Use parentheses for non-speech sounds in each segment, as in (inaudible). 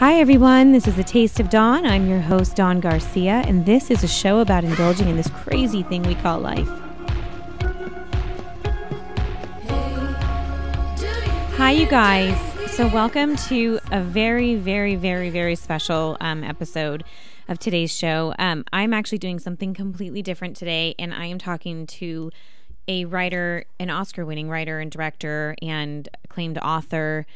Hi, everyone. This is A Taste of Dawn. I'm your host, Dawn Garcia, and this is a show about indulging in this crazy thing we call life. Hi, you guys. So, welcome to a very, very, very, very special um, episode of today's show. Um, I'm actually doing something completely different today, and I am talking to a writer, an Oscar winning writer and director, and acclaimed author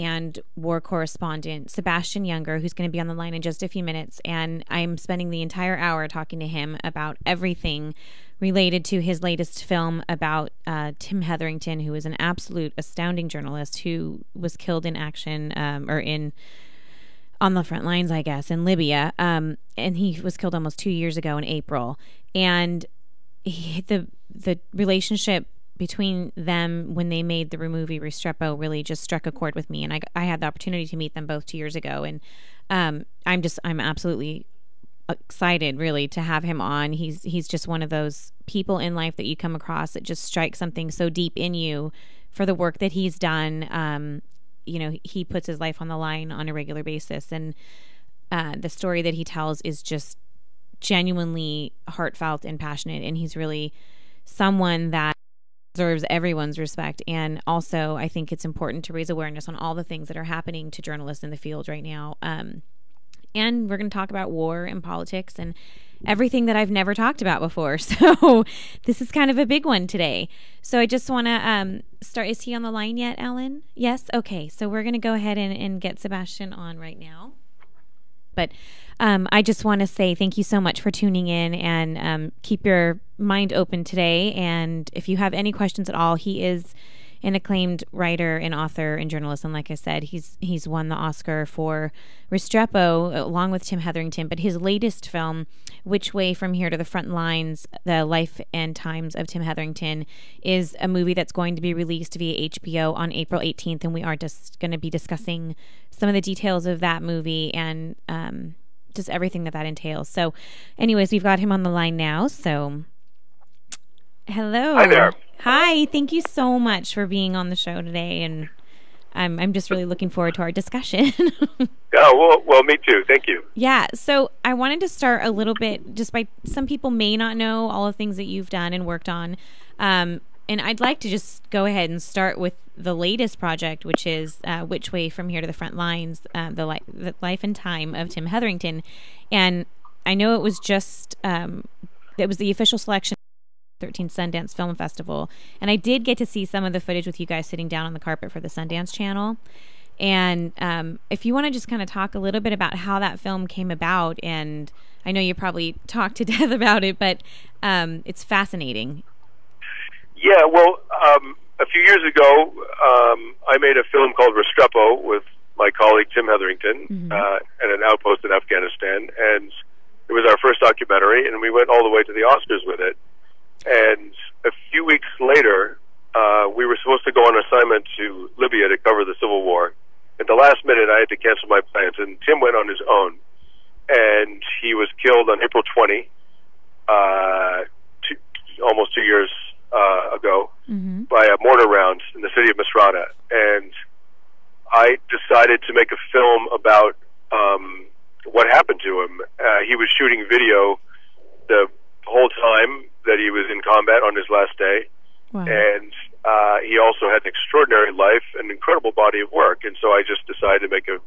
and war correspondent Sebastian Junger, who's going to be on the line in just a few minutes. And I'm spending the entire hour talking to him about everything related to his latest film about uh, Tim Hetherington, who is an absolute astounding journalist who was killed in action um, or in on the front lines, I guess, in Libya. Um, and he was killed almost two years ago in April. And he, the the relationship between them when they made the movie Restrepo really just struck a chord with me, and I, I had the opportunity to meet them both two years ago, and um, I'm just I'm absolutely excited really to have him on. He's he's just one of those people in life that you come across that just strikes something so deep in you for the work that he's done. Um, you know, he puts his life on the line on a regular basis, and uh, the story that he tells is just genuinely heartfelt and passionate, and he's really someone that deserves everyone's respect. And also, I think it's important to raise awareness on all the things that are happening to journalists in the field right now. Um, and we're going to talk about war and politics and everything that I've never talked about before. (laughs) So this is kind of a big one today. So I just want to um, start. Is he on the line yet, Alan? Yes. Okay. So we're going to go ahead and, and get Sebastian on right now. But um, I just want to say thank you so much for tuning in and um, keep your mind open today. And if you have any questions at all, he is an acclaimed writer and author and journalist. And like I said, he's he's won the Oscar for Restrepo along with Tim Hetherington. But his latest film, Which Way from Here to the Front Lines: The Life and Times of Tim Hetherington, is a movie that's going to be released via HBO on April 18th, and we are just going to be discussing some of the details of that movie and. Um, just everything that that entails. So, anyways, we've got him on the line now. So, hello. Hi there. Hi. Thank you so much for being on the show today, and I'm I'm just really looking forward to our discussion. (laughs) oh well, well, me too. Thank you. Yeah. So I wanted to start a little bit, just by some people may not know all the things that you've done and worked on. Um, and I'd like to just go ahead and start with the latest project, which is uh, "Which Way from Here to the Front Lines: uh, the, li- the, Life and Time of Tim Hetherington." And I know it was just um, it was the official selection. 13 Sundance Film Festival. And I did get to see some of the footage with you guys sitting down on the carpet for the Sundance Channel. And um, if you want to just kind of talk a little bit about how that film came about, and I know you probably talked to (laughs) death about it, but um, it's fascinating. Yeah, well, um, a few years ago, um, I made a film called Restrepo with my colleague Tim Hetherington mm-hmm. uh, at an outpost in Afghanistan, and it was our first documentary, and we went all the way to the Oscars with it. And a few weeks later, uh, we were supposed to go on assignment to Libya to cover the civil war. At the last minute, I had to cancel my plans, and Tim went on his own, and he was killed on April 20, uh, two, almost two years uh, ago mm-hmm. by a mortar round in the city of Misrata, and I decided to make a film about um, what happened to him. Uh, he was shooting video the whole time that he was in combat on his last day, wow. and uh, he also had an extraordinary life, an incredible body of work, and so I just decided to make a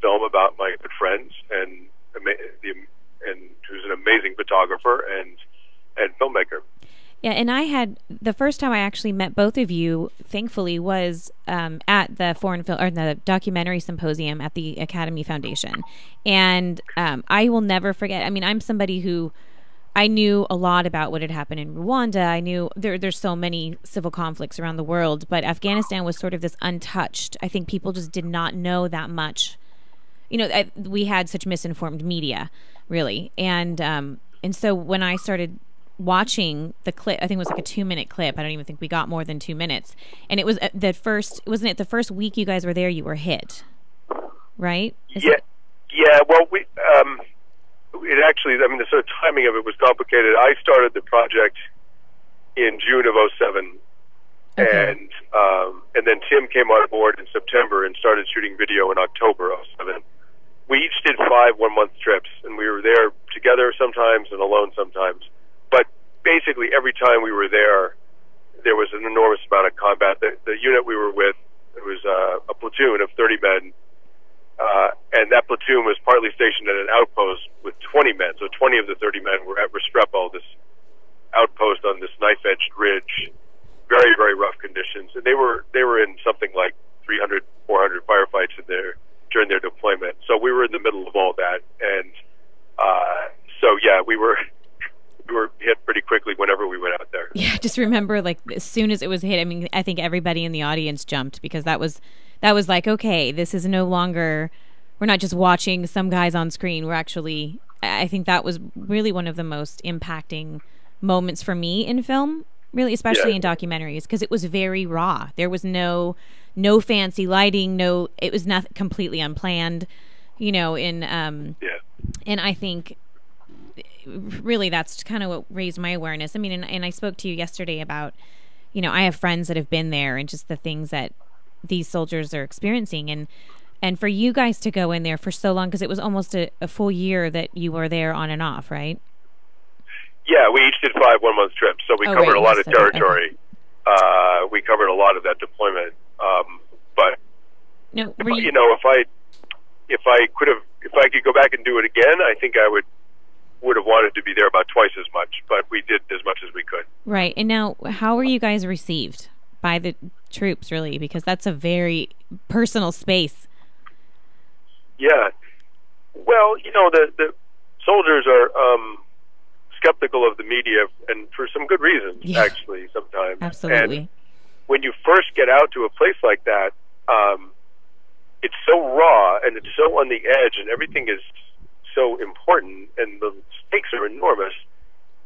film about my good friends and and who's an amazing photographer and and filmmaker. Yeah, and I had the first time I actually met both of you, thankfully, was um, at the foreign film or the documentary symposium at the Academy Foundation, and um, I will never forget. I mean, I'm somebody who I knew a lot about what had happened in Rwanda. I knew there there's so many civil conflicts around the world, but Afghanistan was sort of this untouched. I think people just did not know that much. You know, I, we had such misinformed media, really, and um, and so when I started watching the clip. I think it was like a two minute clip. I don't even think we got more than two minutes. And it was uh, the first, wasn't it the first week you guys were there? You were hit, right? Is yeah, yeah. Well, we um, it actually. I mean, the sort of timing of it was complicated. I started the project in June of 07. Okay. And um, and then Tim came on board in September and started shooting video in October of 07 we each did five one month trips, and we were there together sometimes and alone sometimes. But basically, every time we were there, there was an enormous amount of combat. The, the unit we were with, it was uh, a platoon of 30 men, uh, and that platoon was partly stationed at an outpost with 20 men. So 20 of the 30 men were at Restrepo, this outpost on this knife-edged ridge, very very rough conditions, and they were they were in something like 300 400 firefights in there during their deployment. So we were in the middle of all that, and uh, so yeah, we were (laughs) we were hit pretty quickly whenever we went out there. Yeah, just remember like as soon as it was hit. I mean, I think everybody in the audience jumped because that was that was like okay, this is no longer we're not just watching some guys on screen. We're actually I think that was really one of the most impacting moments for me in film really especially yeah. in documentaries because it was very raw there was no no fancy lighting no it was not completely unplanned you know in um yeah and i think really that's kind of what raised my awareness i mean and, and i spoke to you yesterday about you know i have friends that have been there and just the things that these soldiers are experiencing and and for you guys to go in there for so long because it was almost a, a full year that you were there on and off right yeah, we each did five one month trips, so we oh, covered right, a lot of territory. Okay. Uh, we covered a lot of that deployment. Um, but no, you... you know, if I if I could have if I could go back and do it again, I think I would would have wanted to be there about twice as much. But we did as much as we could. Right. And now, how were you guys received by the troops? Really, because that's a very personal space. Yeah. Well, you know, the the soldiers are. Um, skeptical of the media, and for some good reasons, yeah. actually, sometimes. Absolutely. And when you first get out to a place like that, um, it's so raw and it's so on the edge, and everything is so important, and the stakes are enormous.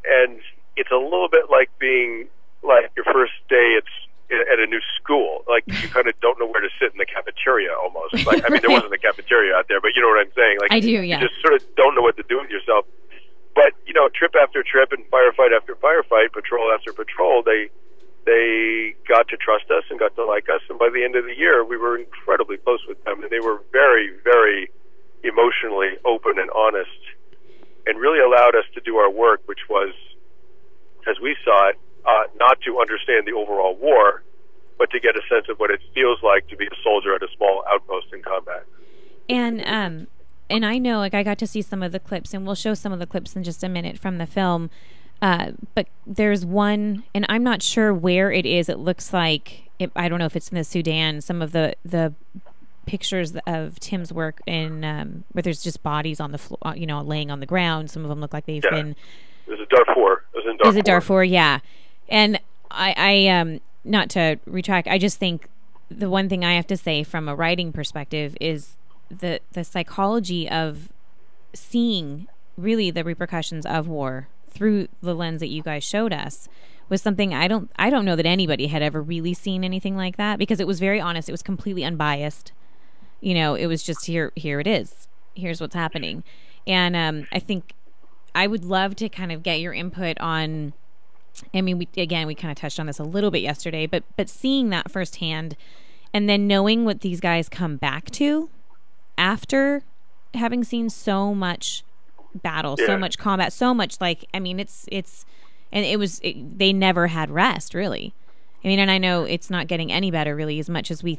And it's a little bit like being like your first day. It's at a new school. Like you kind of don't know where to sit in the cafeteria almost. Like I mean, there wasn't a cafeteria out there, but you know what I'm saying. Like I do, yeah. You just sort of don't know what to do with yourself. But you know, trip after trip and firefight after firefight, patrol after patrol, they they got to trust us and got to like us. And by the end of the year, we were incredibly close with them, and they were very, very emotionally open and honest, and really allowed us to do our work, which was, as we saw it, uh, not to understand the overall war, but to get a sense of what it feels like to be a soldier at a small outpost in combat. And um, and I know like I got to see some of the clips, and we'll show some of the clips in just a minute from the film. Uh, but there's one, and I'm not sure where it is. It looks like it, I don't know if it's in the Sudan. Some of the the pictures of Tim's work in um, where there's just bodies on the floor, uh, you know, laying on the ground. Some of them look like they've yeah. been. Is it Darfur? Is it Darfur? Is it Darfur? Yeah, and I, I um, not to retract. I just think the one thing I have to say from a writing perspective is the the psychology of seeing really the repercussions of war through the lens that you guys showed us was something I don't I don't know that anybody had ever really seen anything like that because it was very honest. It was completely unbiased. You know, it was just here here it is. Here's what's happening. And um, I think I would love to kind of get your input on I mean we again we kind of touched on this a little bit yesterday, but but seeing that firsthand and then knowing what these guys come back to after having seen so much battle, yeah. so much combat, so much like I mean, it's it's and it was it, they never had rest really. I mean, and I know it's not getting any better really as much as we.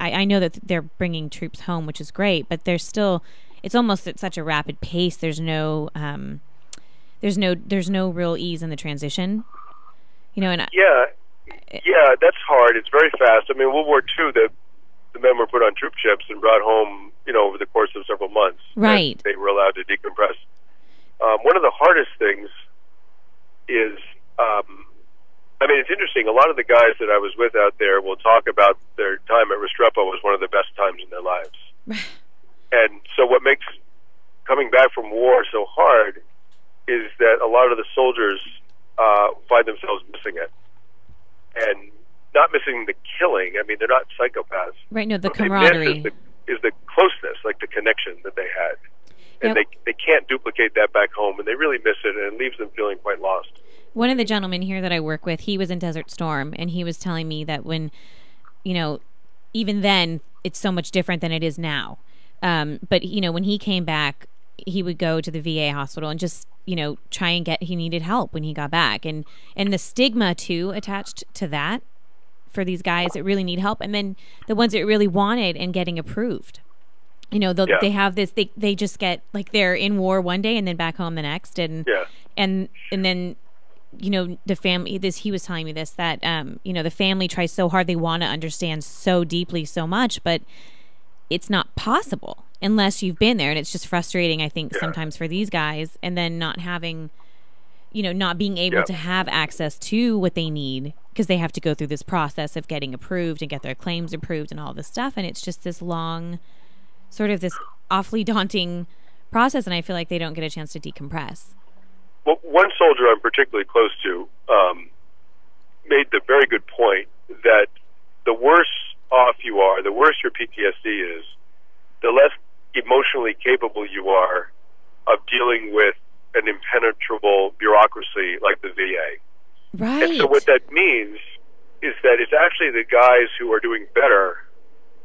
I, I know that they're bringing troops home, which is great, but there's still it's almost at such a rapid pace. There's no um, there's no there's no real ease in the transition. You know, and yeah, yeah, that's hard. It's very fast. I mean, World War II, the the men were put on troop ships and brought home, you know, over the course of several months. Right. They were allowed to decompress. Um, one of the hardest things is, um, I mean, it's interesting. A lot of the guys that I was with out there will talk about their time at Restrepo was one of the best times in their lives. (sighs) and so, what makes coming back from war so hard is that a lot of the soldiers uh, find themselves missing it. And not missing the killing. I mean, they're not psychopaths. Right. No, the camaraderie is the, is the, closeness, like the connection that they had, and yep. they they can't duplicate that back home, and they really miss it, and it leaves them feeling quite lost. One of the gentlemen here that I work with, he was in Desert Storm, and he was telling me that when, you know, even then it's so much different than it is now. Um, but you know, when he came back, he would go to the VA hospital and just you know try and get he needed help when he got back, and and the stigma too attached to that for these guys that really need help, and then the ones that really wanted and getting approved. You know, yeah. they have this. They they just get like they're in war one day and then back home the next, and yeah. and and then you know the family this he was telling me this that um you know the family tries so hard they want to understand so deeply so much but it's not possible unless you've been there and it's just frustrating i think yeah. sometimes for these guys and then not having you know not being able to have access to what they need because they have to go through this process of getting approved and get their claims approved and all this stuff and it's just this long sort of this awfully (laughs) daunting process and i feel like they don't get a chance to decompress well, one soldier I'm particularly close to um, made the very good point that the worse off you are, the worse your PTSD is, the less emotionally capable you are of dealing with an impenetrable bureaucracy like the VA. Right. And so what that means is that it's actually the guys who are doing better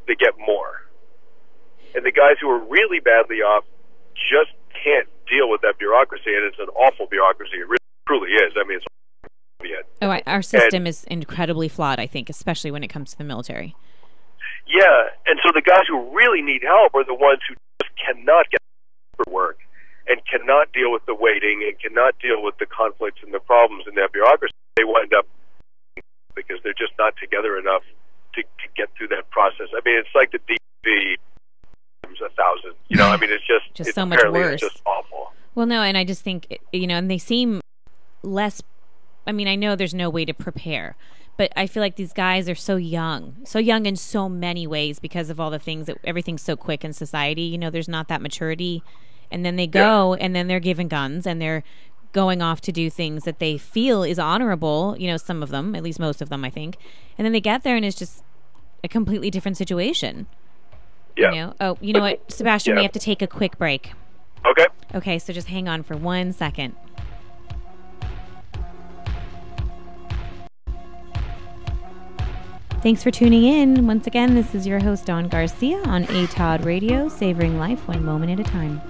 that get more. And the guys who are really badly off just can't deal with that bureaucracy, and it's an awful bureaucracy. It really, truly is. I mean, it's Oh, our system and, is incredibly flawed. I think, especially when it comes to the military. Yeah, and so the guys who really need help are the ones who just cannot get work and cannot deal with the waiting and cannot deal with the conflicts and the problems in that bureaucracy. They wind up because they're just not together enough to, to get through that process. I mean, it's like the DV a thousand. You know, I mean, it's just just it's so much worse. Just awful. Well, no, and I just think you know, and they seem less. I mean, I know there's no way to prepare, but I feel like these guys are so young, so young in so many ways because of all the things that everything's so quick in society. You know, there's not that maturity, and then they go, yeah. and then they're given guns, and they're going off to do things that they feel is honorable. You know, some of them, at least most of them, I think, and then they get there, and it's just a completely different situation. Yeah. You know? Oh, you know what, Sebastian? Yeah. We have to take a quick break. Okay. Okay, so just hang on for one second. Thanks for tuning in. Once again, this is your host, Dawn Garcia on ATOD Radio, savoring life one moment at a time.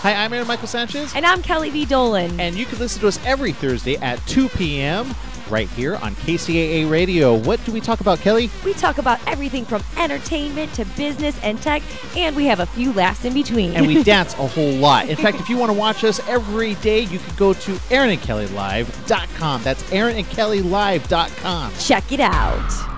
Hi, I'm Aaron Michael Sanchez. And I'm Kelly V. Dolan. And you can listen to us every Thursday at 2 p.m. right here on KCAA Radio. What do we talk about, Kelly? We talk about everything from entertainment to business and tech, and we have a few laughs in between. And we (laughs) dance a whole lot. In fact, if you want to watch us every day, you can go to AaronandKellyLive.com. That's AaronandKellyLive.com. Check it out.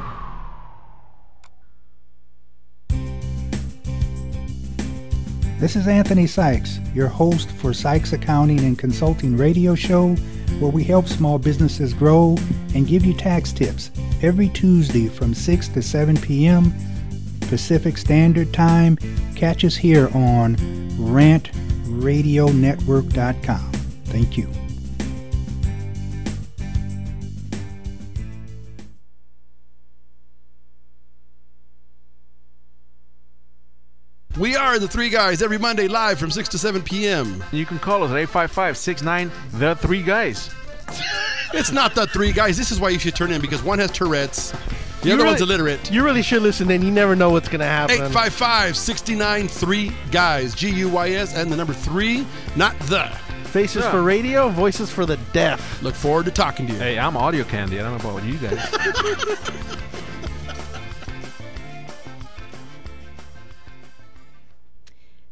This is Anthony Sykes, your host for Sykes Accounting and Consulting radio show, where we help small businesses grow and give you tax tips every Tuesday from 6 to 7 p.m. Pacific Standard Time. Catch us here on rantradionetwork.com. Thank you. We are the Three Guys every Monday live from 6 to 7 p.m. You can call us at 855 69 The Three Guys. (laughs) it's not the Three Guys. This is why you should turn in because one has Tourette's, the you other really, one's illiterate. You really should listen in. You never know what's going to happen. 855 69 3 Guys. G U Y S and the number 3, not the. Faces yeah. for radio, voices for the deaf. Look forward to talking to you. Hey, I'm audio candy. I don't know about you guys. (laughs)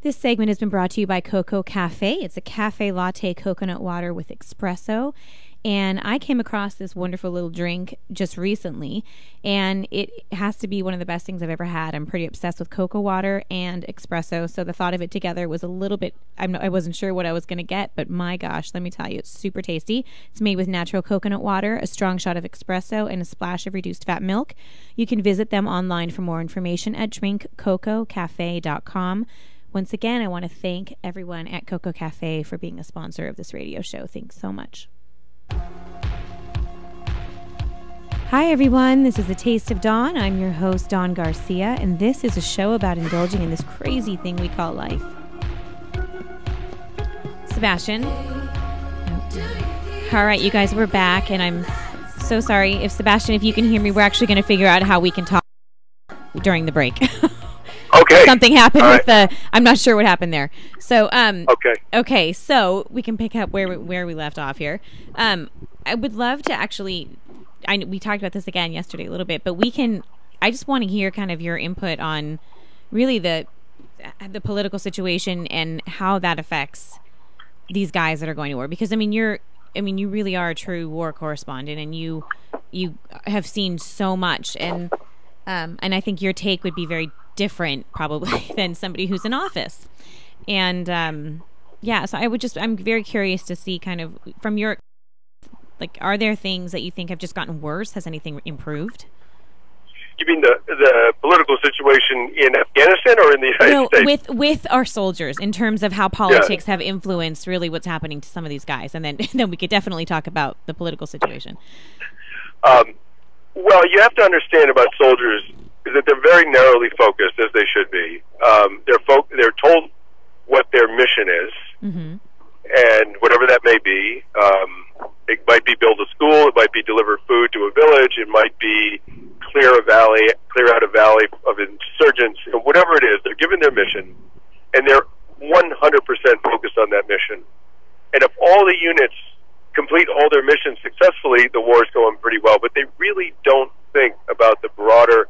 This segment has been brought to you by Coco Cafe. It's a cafe latte coconut water with espresso. And I came across this wonderful little drink just recently, and it has to be one of the best things I've ever had. I'm pretty obsessed with cocoa water and espresso, so the thought of it together was a little bit. I'm, I wasn't sure what I was going to get, but my gosh, let me tell you, it's super tasty. It's made with natural coconut water, a strong shot of espresso, and a splash of reduced fat milk. You can visit them online for more information at drinkcococafe.com. Once again, I want to thank everyone at Coco Cafe for being a sponsor of this radio show. Thanks so much. Hi, everyone. This is A Taste of Dawn. I'm your host, Dawn Garcia, and this is a show about indulging in this crazy thing we call life. Sebastian. All right, you guys, we're back, and I'm so sorry. If Sebastian, if you can hear me, we're actually going to figure out how we can talk during the break. (laughs) Okay. Something happened All with the. I'm not sure what happened there. So, um, Okay. Okay, so we can pick up where we, where we left off here. Um, I would love to actually. I we talked about this again yesterday a little bit, but we can. I just want to hear kind of your input on really the the political situation and how that affects these guys that are going to war. Because I mean, you're. I mean, you really are a true war correspondent, and you you have seen so much, and um, and I think your take would be very different probably (laughs) than somebody who's in office. And um, yeah, so I would just I'm very curious to see kind of from your like are there things that you think have just gotten worse? Has anything improved? You mean the the political situation in Afghanistan or in the United No, States? with with our soldiers in terms of how politics have influenced really what's happening to some of these guys, and then (laughs) then we could definitely talk about the political situation. Um, well, you have to understand about soldiers is that they're very narrowly focused, as they should be. Um, they're fo- they're told what their mission is, hmm and whatever that may be. Um, it might be build a school. It might be deliver food to a village. It might be clear a valley, clear out a valley of insurgents. You know, whatever it is, they're given their mission, and they're 100% focused on that mission. And if all the units complete all their missions successfully, the war is going pretty well. But they really don't think about the broader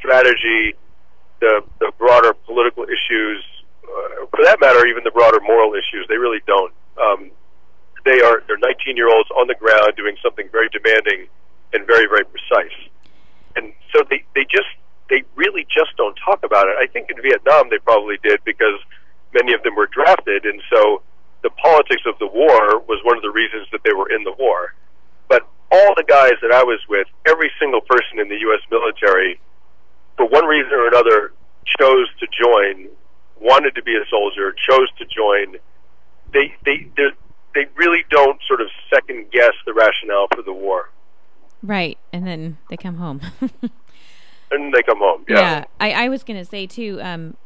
strategy, the the broader political issues, uh, for that matter, even the broader moral issues. They really don't. Um, they are they're 19 year olds on the ground doing something very demanding and very very precise. And so they they just they really just don't talk about it. I think in Vietnam they probably did because many of them were drafted, and so the politics of the war was one of the reasons that they were in the war. But all the guys that I was with, every single person in the U.S. military, for one reason or another, chose to join, wanted to be a soldier, chose to join. They they they're- really don't sort of second guess the rationale for the war, Right, and then they come home. (laughs) and they come home. Yeah. I, I was gonna say too. Um,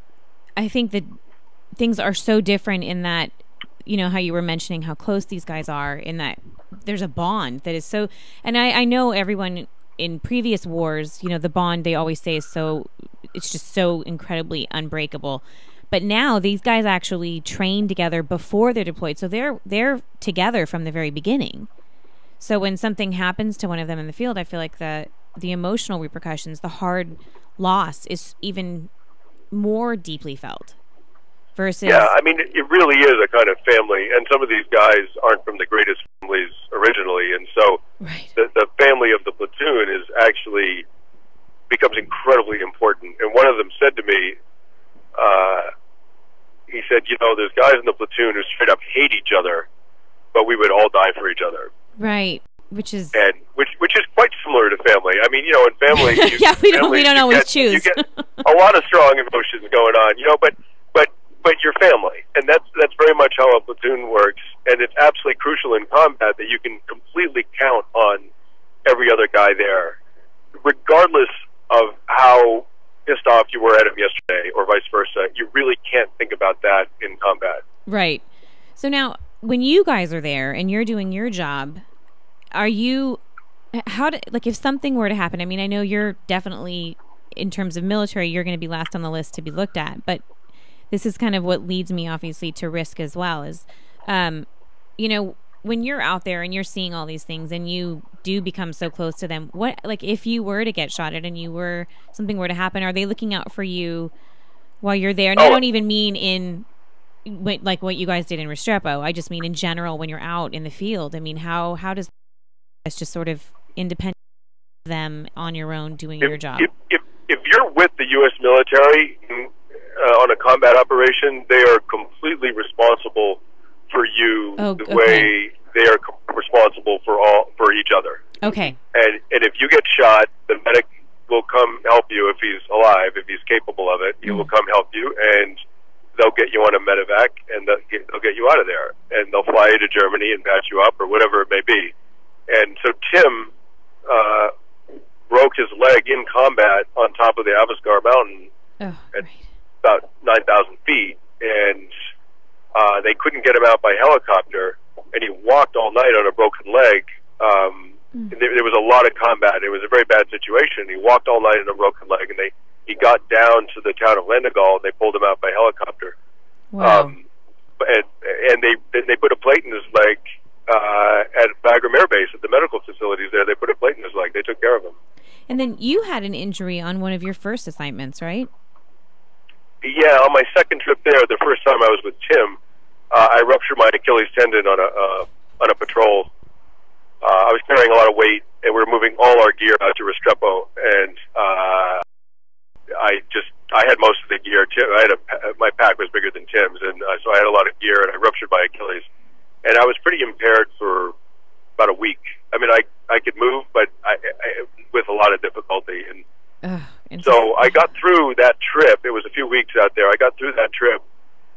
I think that things are so different in that you know how you were mentioning how close these guys are in that there's a bond that is so and I, I know everyone in previous wars you know the bond they always say is so it's just so incredibly unbreakable. But now these guys actually train together before they're deployed. So they're they're together from the very beginning. So when something happens to one of them in the field i feel like the the emotional repercussions the hard loss is even more deeply felt versus Yeah, I mean, it, really is a kind of family, and some of these guys aren't from the greatest families originally, and so right the, the family of the platoon is actually becomes incredibly important. And one of them said to me, uh, he said, "You know, there's guys in the platoon who straight up hate each other, but we would all die for each other." right which is and which which is quite similar to family. I mean, you know, in family, (laughs) you, Yeah, we don't- we don't always get, choose. You get a lot of strong emotions going on, you know, but but your family, and that's that's very much how a platoon works, and it's absolutely crucial in combat that you can completely count on every other guy there, regardless of how pissed off you were at him yesterday, or vice versa. You really can't think about that in combat. right so now when you guys are there and you're doing your job are you how do like if something were to happen i mean i know you're definitely in terms of military you're going to be last on the list to be looked at but this is kind of what leads me obviously to risk as well is um you know when you're out there and you're seeing all these things and you do become so close to them what like if you were to get shot at and you were something were to happen are they looking out for you while you're there and i Oh. don't even mean in like what you guys did in Restrepo. I just mean in general when you're out in the field. I mean, how how does it's just sort of independent of them on your own doing if, your job? If, if, if you're with the U.S. military uh, on a combat operation, they are completely responsible for you Oh, the okay. way they are co- responsible for all for each other. okay, And and if you get shot, the medic will come help you if he's alive, if he's capable of it. He Mm. will come help you, and they'll get you on a medevac, and they'll get, they'll get you out of there, and they'll fly you to Germany and patch you up or whatever it may be. And so Tim uh, broke his leg in combat on top of the Abas Ghar Mountain Oh, at right. About 9,000 feet, and uh, they couldn't get him out by helicopter, and he walked all night on a broken leg. Um, Hmm. there, there was a lot of combat. It was a very bad situation. He walked all night on a broken leg, and they he got down to the town of Landigal, and they pulled him out by helicopter. Wow. Um, and and they then they put a plate in his leg uh, at Bagram Air Base at the medical facilities there. They put a plate in his leg. They took care of him. and then you had an injury on one of your first assignments, right? Yeah, on my second trip there, the first time I was with Tim, uh, I ruptured my Achilles tendon on a uh, on a patrol. Uh, I was carrying a lot of weight, and we were moving all our gear out to Restrepo, and uh, I just I had most of the gear. Tim, I had a my pack was bigger than Tim's, and uh, so I had a lot of gear, and I ruptured my Achilles, and I was pretty impaired for about a week. I mean, I I could move, but I, I with a lot of difficulty, and Ugh, so I got through that trip. It was a few weeks out there. I got through that trip,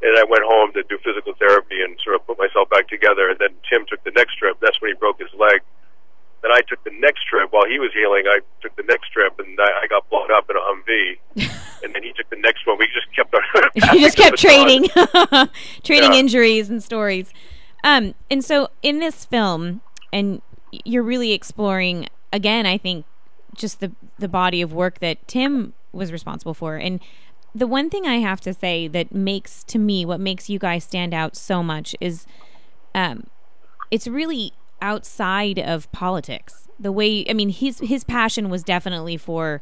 and I went home to do physical therapy and sort of put myself back together. And then Tim took the next trip. That's when he broke his leg. Then I took the next trip while he was healing. I took the next trip, and I, I got blown up in a Humvee. (laughs) and then he took the next one. We just kept on. you (laughs) (laughs) just kept trading, trading Yeah. injuries and stories. Um, and so in this film, and you're really exploring again. I think just the the body of work that Tim was responsible for, and the one thing I have to say that makes to me what makes you guys stand out so much is, um, it's really outside of politics. The way I mean, his his passion was definitely for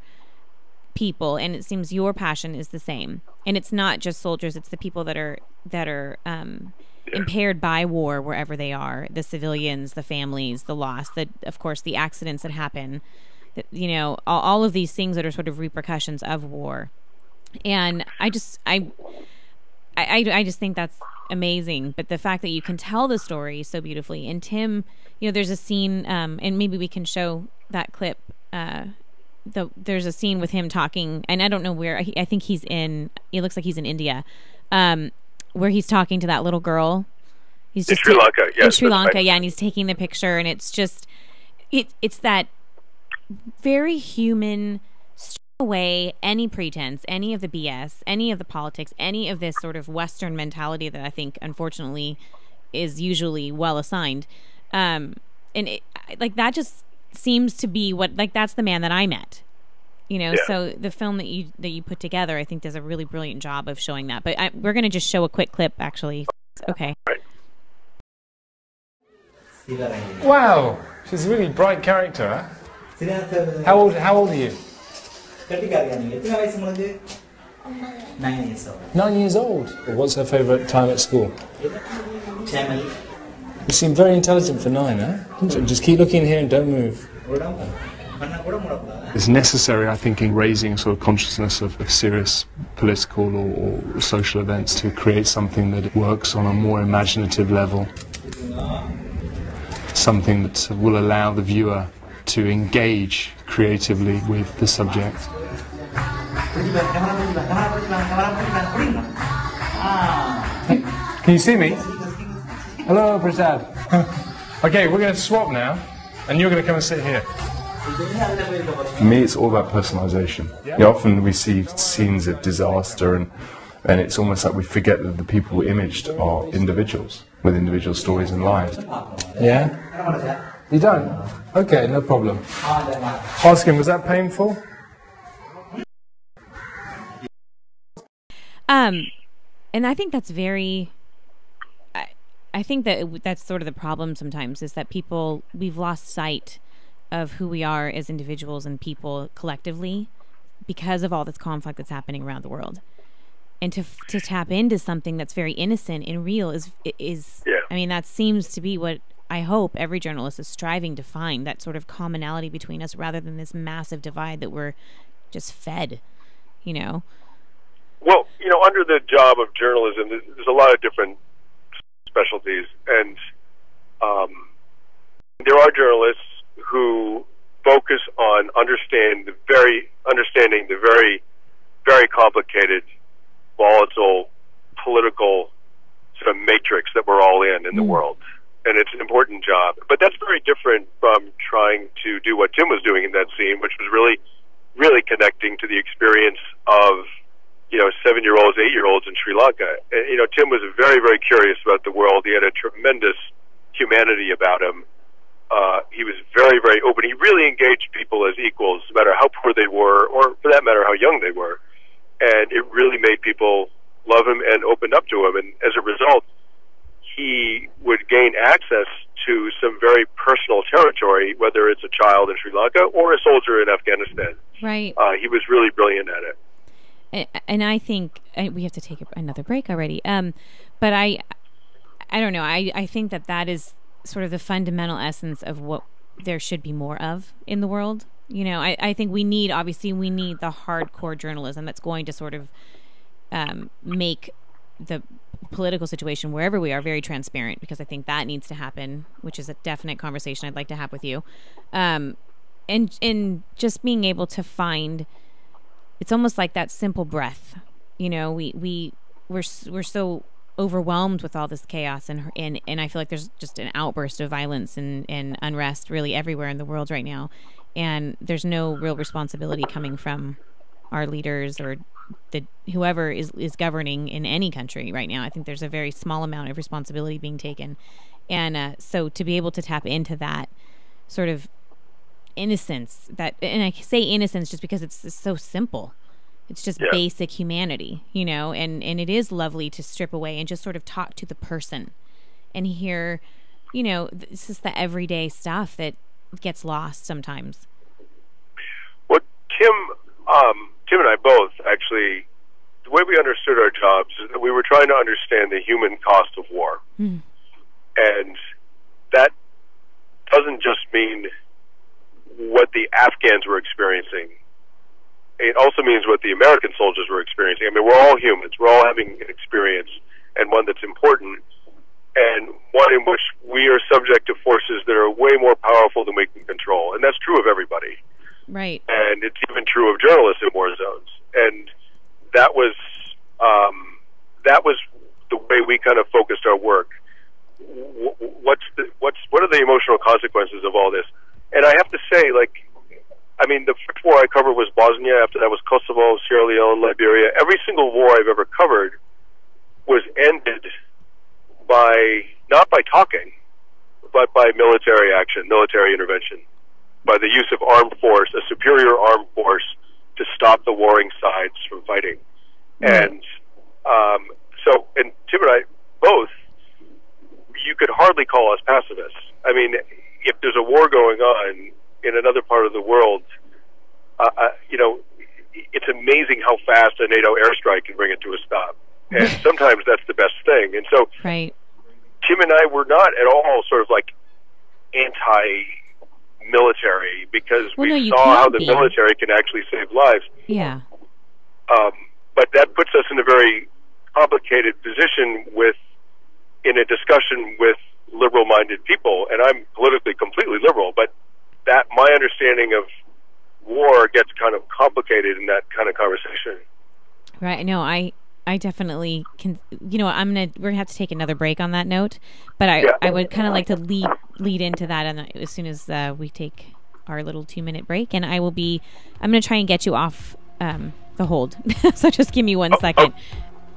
people and it seems your passion is the same. And it's not just soldiers it's the people that are that are um impaired by war wherever they are the civilians the families the loss the of course the accidents that happen. that, you know all, all of these things that are sort of repercussions of war and i just i I, I, I just think that's amazing. But the fact that you can tell the story so beautifully, and Tim, you know, there's a scene, um, and maybe we can show that clip. Uh, the there's a scene with him talking, and I don't know where. I, I think he's in. It looks like he's in India, um, where he's talking to that little girl. He's In just Sri Lanka, in Sri Lanka, right. yeah, and he's taking the picture, and it's just, it it's that very human strip away any pretense, any of the BS, any of the politics, any of this sort of Western mentality that I think, unfortunately, is usually well assigned. Um, and it, like that just seems to be what like that's the man that I met. You know, Yeah. so the film that you that you put together, I think, does a really brilliant job of showing that. But I, we're going to just show a quick clip, actually. Okay. Wow, she's a really bright character. Huh? How old? How old are you? Nine years old. Nine years old. What's her favourite time at school? Family. You seem very intelligent for nine, huh? Just keep looking here and don't move. It's necessary, I think, in raising a sort of consciousness of, of serious political or, or social events to create something that works on a more imaginative level. Something that will allow the viewer to engage creatively with the subject. Can you see me? Hello, Prasad. (laughs) okay, we're going to swap now, and you're going to come and sit here. For me, it's all about personalisation. You know, often we see scenes of disaster, and, and it's almost like we forget that the people we imaged are individuals with individual stories and lives. Yeah? You don't? Okay, no problem. Ask him, was that painful? Um, and I think that's very. I, I think that it- that's sort of the problem sometimes is that people we've lost sight of who we are as individuals and people collectively because of all this conflict that's happening around the world. And to to tap into something that's very innocent and real is is Yeah. I mean that seems to be what I hope every journalist is striving to find that sort of commonality between us rather than this massive divide that we're just fed, you know. Well, you know, under the job of journalism, there's, a lot of different specialties, and um, there are journalists who focus on understand the very understanding the very very complicated, volatile political sort of matrix that we're all in in the world. And it's an important job. But that's very different from trying to do what Tim was doing in that scene, which was really, really connecting to the experience of, you know, seven year olds, eight year olds in Sri Lanka. And, you know, Tim was very, very curious about the world. He had a tremendous humanity about him. Uh, he was very, very open. He really engaged people as equals, no matter how poor they were, or for that matter, how young they were. And it really made people love him and opened up to him. And as a result, he would gain access to some very personal territory, whether it's a child in Sri Lanka or a soldier in Afghanistan. Right. Uh, he was really brilliant at it. And, and I think I, we have to take another break already. Um, but I, I don't know. I, I think that that is sort of the fundamental essence of what there should be more of in the world. You know, I, I think we need, obviously, we need the hardcore journalism that's going to sort of um, make the political situation wherever we are very transparent because I think that needs to happen, which is a definite conversation I'd like to have with you. Um, and and just being able to find it's almost like that simple breath. You know, we we we're we're so overwhelmed with all this chaos and and and I feel like there's just an outburst of violence and and unrest really everywhere in the world right now. And there's no real responsibility coming from our leaders or the whoever is is governing in any country right now. I think there's a very small amount of responsibility being taken, and uh, so to be able to tap into that sort of innocence that, and I say innocence just because it's, it's so simple. It's just yeah. basic humanity, you know, and and it is lovely to strip away and just sort of talk to the person, and hear, you know, this is the everyday stuff that gets lost sometimes. What Tim um, Tim and I both actually, the way we understood our jobs is that we were trying to understand the human cost of war. Mm. And that doesn't just mean what the Afghans were experiencing. It also means what the American soldiers were experiencing. I mean, we're all humans. We're all having an experience, and one that's important, and one in which we are subject to forces that are way more powerful than we can control. And that's true of everybody. Right. And it's even true of journalists in war zones. And that was um, that was the way we kind of focused our work. What's the what's what are the emotional consequences of all this? And I have to say, like, I mean, the first war I covered was Bosnia. After that was Kosovo, Sierra Leone, Liberia. Every single war I've ever covered was ended by not by talking, but by military action, military intervention by the use of armed force, a superior armed force, to stop the warring sides from fighting. Mm-hmm. And um, so, and Tim and I both, you could hardly call us pacifists. I mean, if there's a war going on in another part of the world, uh, uh, you know, it's amazing how fast a NATO airstrike can bring it to a stop. (laughs) And sometimes that's the best thing. And so, right. Tim and I were not at all sort of like anti military because well, we no, saw how the be. military can actually save lives. Yeah. Um, but that puts us in a very complicated position with in a discussion with liberal-minded people, and I'm politically completely liberal, but that my understanding of war gets kind of complicated in that kind of conversation. Right. No, I I definitely can. You know, I'm gonna we're gonna have to take another break on that note, but I yeah. I would kind of like to lead lead into that, and as soon as uh, we take our little two minute break, and I will be I'm gonna try and get you off um, the hold. (laughs) so just give me one oh, second.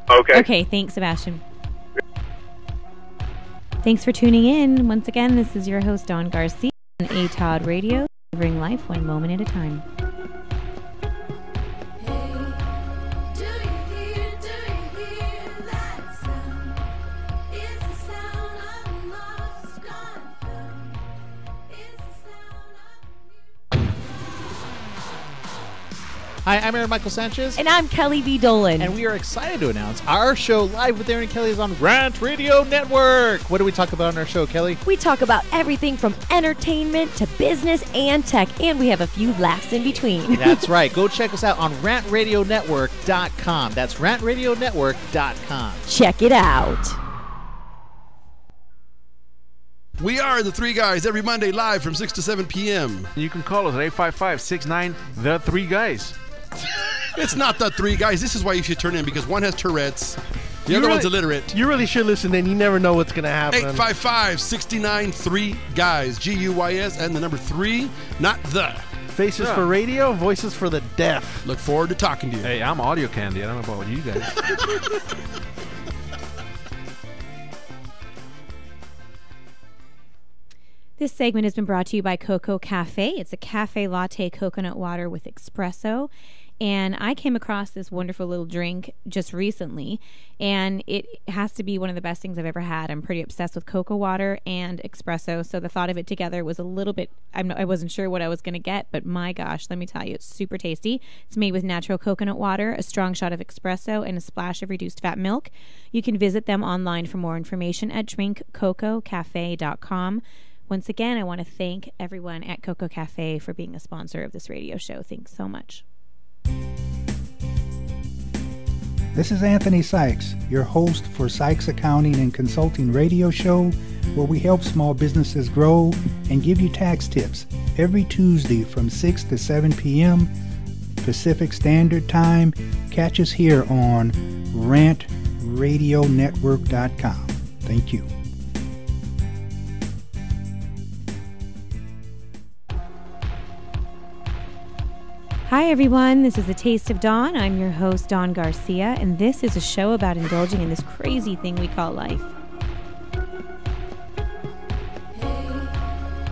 Oh, okay. Okay. Thanks, Sebastian. Thanks for tuning in. Once again, this is your host Dawn Garcia on ATOD Radio, delivering life one moment at a time. Hi, I'm Aaron Michael Sanchez. And I'm Kelly V. Dolan. And we are excited to announce our show live with Aaron Kelly is on Rant Radio Network. What do we talk about on our show, Kelly? We talk about everything from entertainment to business and tech, and we have a few laughs in between. (laughs) That's right. Go check us out on rantradionetwork.com. That's rantradionetwork.com. Check it out. We are the Three Guys every Monday live from 6 to 7 p.m. You can call us at 855 69 The Three Guys. It's not the three guys. This is why you should turn in because one has Tourette's, The You other really- one's illiterate. You really should listen then. You never know what's going to happen. 855 69 3 guys. G U Y S and the number three, not the. Faces Yeah. for radio, voices for the deaf. Look forward to talking to you. Hey, I'm audio candy. I don't know about you guys. (laughs) This segment has been brought to you by Coco Cafe. It's a cafe latte coconut water with espresso. And I came across this wonderful little drink just recently, and it has to be one of the best things I've ever had. I'm pretty obsessed with cocoa water and espresso, so the thought of it together was a little bit. I'm not, I wasn't sure what I was going to get, but my gosh, let me tell you, it's super tasty. It's made with natural coconut water, a strong shot of espresso, and a splash of reduced fat milk. You can visit them online for more information at drinkcococafe.com. Once again, I want to thank everyone at Coco Cafe for being a sponsor of this radio show. Thanks so much. This is Anthony Sykes, your host for Sykes Accounting and Consulting radio show, where we help small businesses grow and give you tax tips every Tuesday from 6 to 7 p.m. Pacific Standard Time. Catch us here on rantradionetwork.com. Thank you. Hi, everyone. This is A Taste of Dawn. I'm your host, Dawn Garcia, and this is a show about indulging in this crazy thing we call life.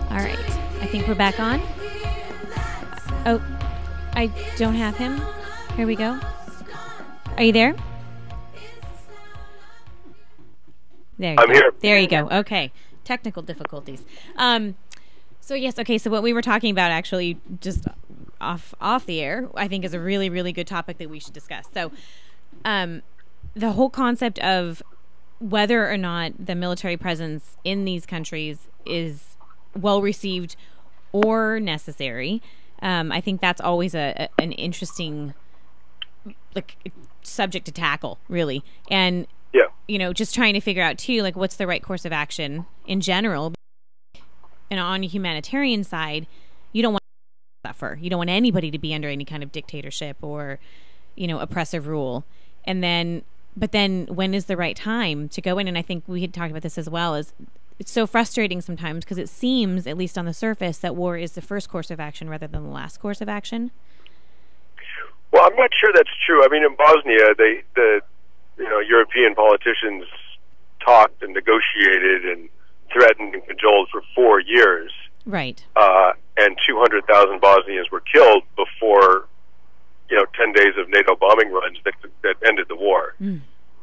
All right. I think we're back on. Oh, I don't have him. Here we go. Are you there? There you I'm go. here. There you go. Okay. Technical difficulties. Um, so yes, okay. So what we were talking about, actually, just off off the air, I think is a really really good topic that we should discuss. So, um, the whole concept of whether or not the military presence in these countries is well received or necessary. Um, I think that's always a, a an interesting like subject to tackle, really. And Yeah. you know, just trying to figure out too, like what's the right course of action in general. And on a humanitarian side, you don't want suffer. You don't want anybody to be under any kind of dictatorship or, you know, oppressive rule. And then, but then when is the right time to go in? And I think we had talked about this as well. Is it's so frustrating sometimes because it seems, at least on the surface, that war is the first course of action rather than the last course of action. Well, I'm not sure that's true. I mean, in Bosnia, they the you know European politicians talked and negotiated and threatened and cajoled for four years, Right. uh, and 200,000 Bosnians were killed before you know 10 days of NATO bombing runs that that ended the war. Mm.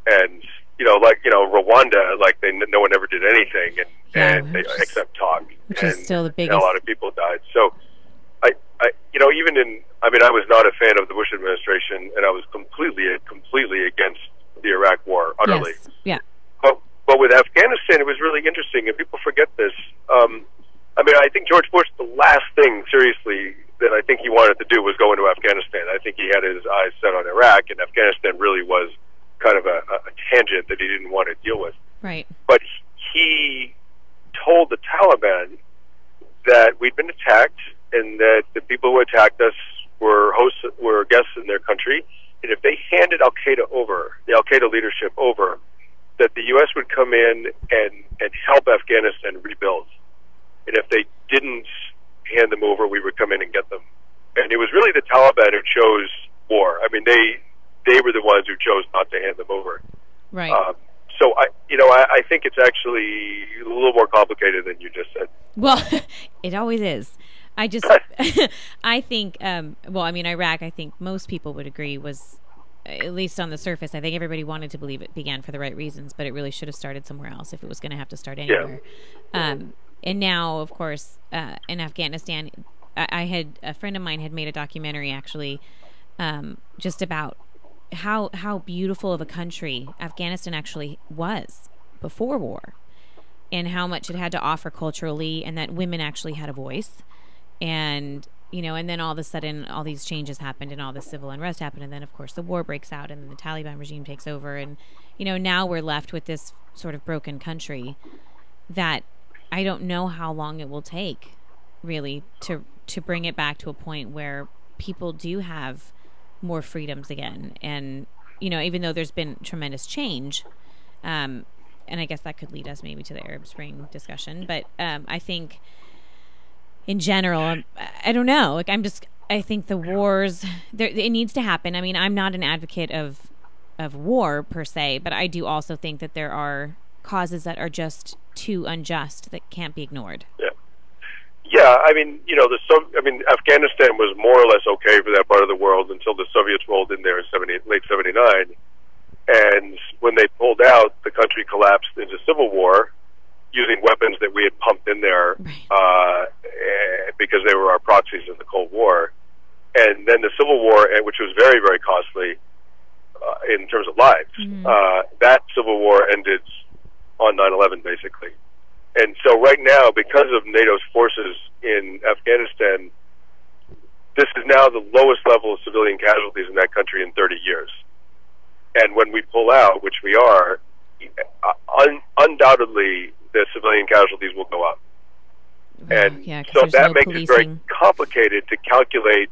And you know, like you know, Rwanda, like they no one ever did anything, and Yeah, and they, is- except talk. which and, is still the and biggest. a lot of people died. So, I, I, you know, even in, I mean, I was not a fan of the Bush administration, and I was completely, completely against the Iraq War, utterly. Yes. Yeah. But, but with Afghanistan, it was really interesting, and people forget this. Um, I mean, I think George Bush, the last thing, seriously, that I think he wanted to do was go into Afghanistan. I think he had his eyes set on Iraq, and Afghanistan really was kind of a, a tangent that he didn't want to deal with Right. but he told the Taliban that we'd been attacked and that the people who attacked us were hosts, were guests in their country, and if they handed Al Qaeda over, the Al Qaeda leadership over, that the U.S. would come in and and help Afghanistan rebuild, and if they didn't hand them over, we would come in and get them. And it was really the Taliban who chose war. I mean, they they were the ones who chose not to hand them over. Right. Um, so I, you know, I, I think it's actually a little more complicated than you just said. Well, (laughs) it always is. I just, (laughs) (laughs) I think, um, well, I mean, Iraq, I think most people would agree was, at least on the surface, I think everybody wanted to believe it began for the right reasons, but it really should have started somewhere else if it was going to have to start anywhere. Yeah. Um, and now, of course, uh, in Afghanistan, I, I had a friend of mine had made a documentary actually, um, just about how how beautiful of a country Afghanistan actually was before war and how much it had to offer culturally and that women actually had a voice. And you know and then all of a sudden all these changes happened and all the civil unrest happened. And then of course the war breaks out and the Taliban regime takes over. And you know now we're left with this sort of broken country that I don't know how long it will take really to to bring it back to a point where people do have more freedoms again and you know, even though there's been tremendous change, um, and I guess that could lead us maybe to the Arab Spring discussion. But um, I think, in general, I'm, I don't know. Like I'm just, I think the wars, there, it needs to happen. I mean, I'm not an advocate of of war per se, but I do also think that there are causes that are just too unjust that can't be ignored. Yeah. Yeah, I mean, you know, the Sov- I mean, Afghanistan was more or less okay for that part of the world until the Soviets rolled in there in 70, late '79, and when they pulled out, the country collapsed into civil war using weapons that we had pumped in there uh, eh, because they were our proxies in the Cold War. And then the Civil War, eh, which was very, very costly uh, in terms of lives, uh, that Civil War ended on 9/11, basically. And so, right now, because of NATO's forces in Afghanistan, this is now the lowest level of civilian casualties in that country in 30 years. And when we pull out, which we are, uh, un- undoubtedly the civilian casualties will go up. And yeah, so that no makes it very complicated to calculate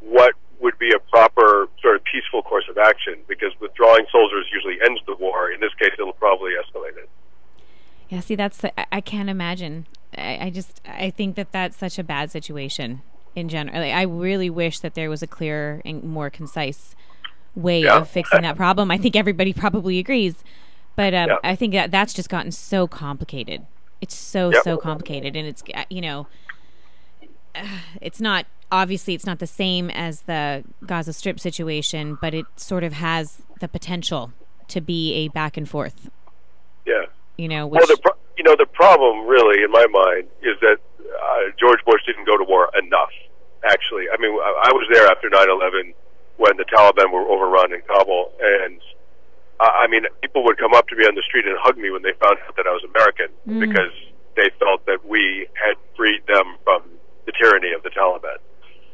what would be a proper sort of peaceful course of action because withdrawing soldiers usually ends the war. In this case, it'll probably escalate it. Yeah, see, that's the, I, I can't imagine. I, I just I think that that's such a bad situation in general. Like, I really wish that there was a clearer and more concise way Yeah. of fixing that problem. I think everybody probably agrees, but um, Yeah. I think that that's just gotten so complicated. It's so Yep. so complicated, and it's uh, you know, (sighs) it's not obviously it's not the same as the Gaza Strip situation, but it sort of has the potential to be a back and forth. Yeah. You know, Well, the pro- you know the problem really in my mind is that uh, George Bush didn't go to war enough. Actually, I mean, I, I was there after 9/11 when the Taliban were overrun in Kabul, and I I mean, people would come up to me on the street and hug me when they found out that I was American Mm. because they felt that we had freed them from the tyranny of the Taliban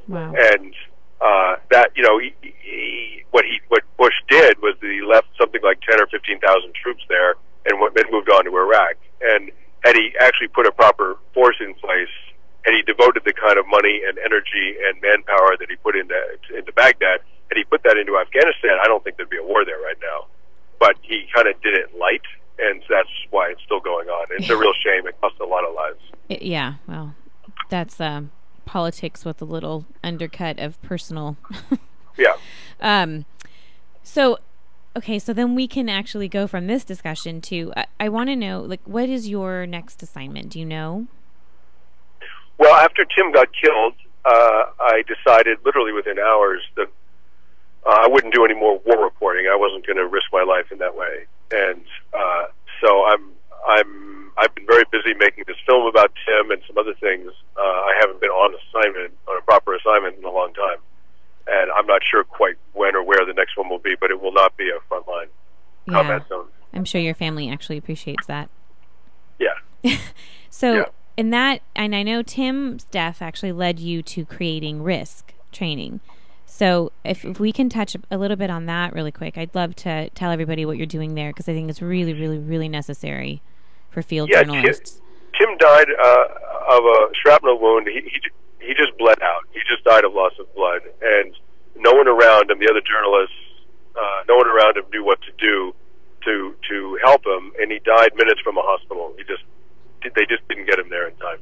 wow. and uh, that you know he, he, what he what Bush did was that he left something like ten or fifteen thousand troops there, and went, then moved on to Iraq. And had he actually put a proper force in place, had he devoted the kind of money and energy and manpower that he put into into Baghdad, had he put that into Afghanistan, I don't think there'd be a war there right now. But he kind of did it light, and that's why it's still going on. It's a real shame. It cost a lot of lives. It- yeah, well, that's um, politics with a little undercut of personal. (laughs) Yeah. um, so, okay, so then we can actually go from this discussion to I, I want to know, like, what is your next assignment? Do you know? Well, after Tim got killed, uh, I decided literally within hours that uh, I wouldn't do any more war reporting. I wasn't going to risk my life in that way, and uh, so I'm I'm I've been very busy making this film about Tim and some other things. Uh, I haven't been on assignment on a proper assignment in a long time, and I'm not sure quite when or where the next one will be, but it will not be a frontline combat zone. I'm sure your family actually appreciates that. Yeah. (laughs) So, Yeah. in that, and I know Tim's death actually led you to creating RISC training. So, if, if we can touch a little bit on that really quick, I'd love to tell everybody what you're doing there because I think it's really, really, really necessary for field Yeah, journalists. Tim died uh, of a shrapnel wound. He, he he just bled out. He just died of loss of blood, and no one around him, the other journalists, uh, no one around him knew what to do to to help him, and he died minutes from a hospital. He just they just didn't get him there in time,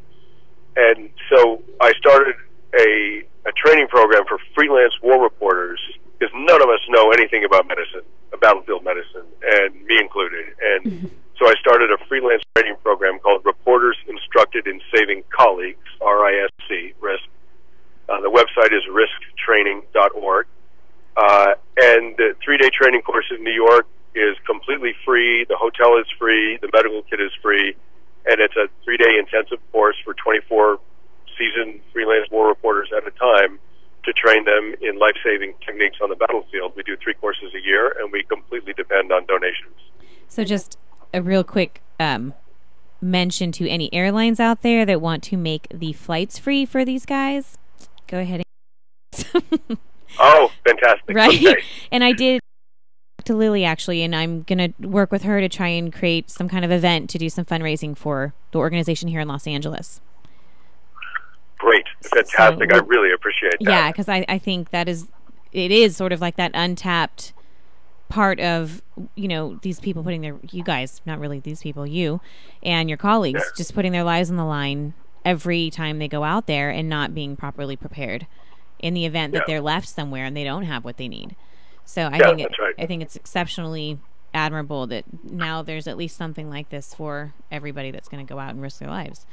and so I started a a training program for freelance war reporters because none of us know anything about medicine, battlefield medicine, and me included, and. So I started a freelance training program called Reporters Instructed in Saving Colleagues, R-I-S-C, RISC. Uh, the website is risctraining.org. Uh, and the three-day training course in New York is completely free. The hotel is free. The medical kit is free. And it's a three-day intensive course for 24 seasoned freelance war reporters at a time to train them in life-saving techniques on the battlefield. We do three courses a year, and we completely depend on donations. So, just a real quick um, mention to any airlines out there that want to make the flights free for these guys. Go ahead. And (laughs) Oh, fantastic. right? Okay. And I did talk to Lily actually, and I'm gonna work with her to try and create some kind of event to do some fundraising for the organization here in Los Angeles. Fantastic. I really appreciate that. Yeah, because I, I think that is it is sort of like that untapped part of you know these people putting their you guys not really these people you and your colleagues Yeah. just putting their lives on the line every time they go out there and not being properly prepared in the event that Yeah. they're left somewhere and they don't have what they need. So I Yeah, think it, right. I think it's exceptionally admirable that now there's at least something like this for everybody that's going to go out and risk their lives.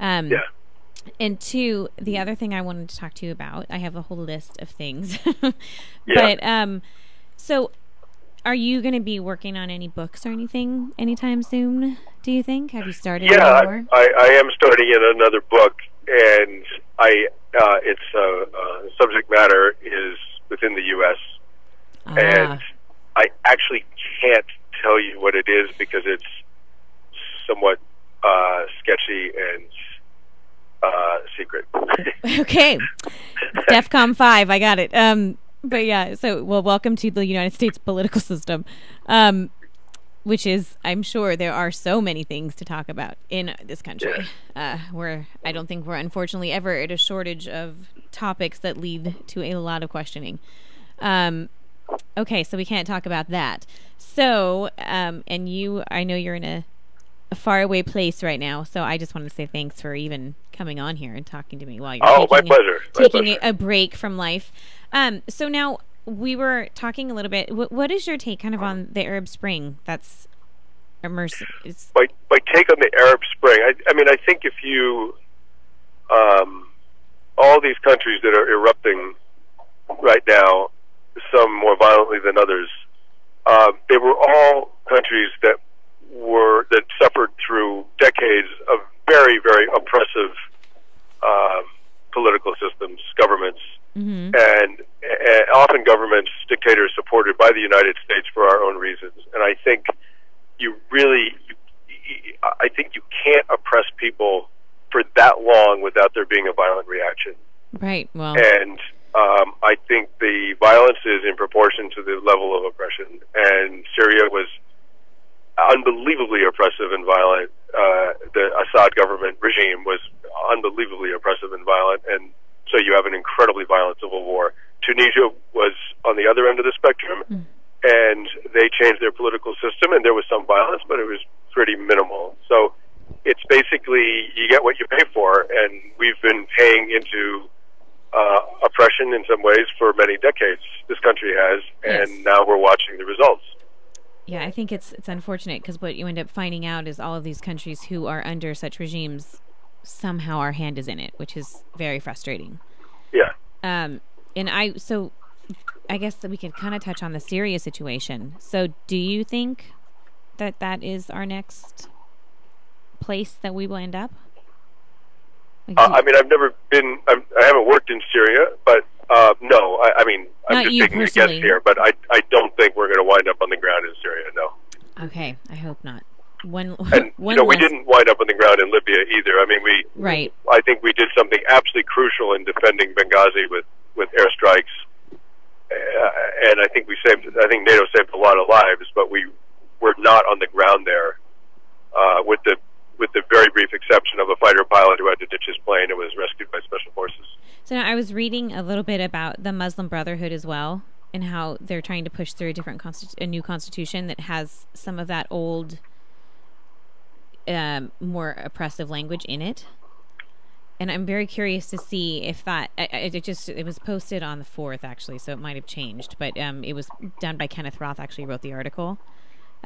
Um, Yeah. And two, the other thing I wanted to talk to you about, I have a whole list of things. (laughs) Yeah. But um, so are you going to be working on any books or anything anytime soon? Do you think? Have you started Yeah, I? I, I am starting in another book, and I uh, its uh, uh, subject matter is within the U.S. Ah. and I actually can't tell you what it is because it's somewhat uh, sketchy and uh, secret. (laughs) (laughs) okay. DEFCON 5, I got it. Um, but yeah, so, well, welcome to the United States political system, um, which is, I'm sure there are so many things to talk about in this country. Uh, where I don't think we're unfortunately ever at a shortage of topics that lead to a lot of questioning. Um, okay, so we can't talk about that. So, um, and you, I know you're in a, a faraway place right now, so I just wanted to say thanks for even coming on here and talking to me while you're Oh, my taking, a- pleasure. My taking pleasure. A, a break from life. Um, so now we were talking a little bit. What, what is your take, kind of, on the Arab Spring? That's immersive. It's, my my take on the Arab Spring. I, I mean, I think if you, um, all these countries that are erupting right now, some more violently than others, uh, they were all countries that were that suffered through decades of very very oppressive um, political systems, governments, mm-hmm. and, and often governments, dictators supported by the United States for our own reasons. And I think you really, you, I think you can't oppress people for that long without there being a violent reaction. right. Well, And um, I think the violence is in proportion to the level of oppression. And Syria was unbelievably oppressive and violent. Uh, the Assad government regime was unbelievably oppressive and violent, and so you have an incredibly violent civil war. Tunisia was on the other end of the spectrum, and they changed their political system, and there was some violence, but it was pretty minimal. So it's basically you get what you pay for, and we've been paying into uh, oppression in some ways for many decades. This country has, and Yes. now we're watching the results. Yeah, I think it's it's unfortunate because what you end up finding out is all of these countries who are under such regimes somehow our hand is in it, which is very frustrating. Yeah. Um, and I so I guess that we could kind of touch on the Syria situation. So, do you think that that is our next place that we will end up? Like, Uh, I mean, I've never been. I'm, I haven't worked in Syria, but uh, no. I, I mean, I'm Not just you taking a personally. guess here, but I I don't think we're going to wind up on the ground in Syria. No, okay, I hope not. When (laughs) and you when know we didn't wind up on the ground in Libya either. I mean, we right. I think we did something absolutely crucial in defending Benghazi with with airstrikes, uh, and I think we saved. I think NATO saved a lot of lives, but we were not on the ground there, uh, with the with the very brief exception of a fighter pilot who had to ditch his plane and was rescued by special forces. So now I was reading a little bit about the Muslim Brotherhood as well, and how they're trying to push through a different constitu- a new constitution that has some of that old, um, more oppressive language in it. And I'm very curious to see if that I, I, it just it was posted on the fourth actually, so it might have changed, but um, it was done by Kenneth Roth. Actually, wrote the article.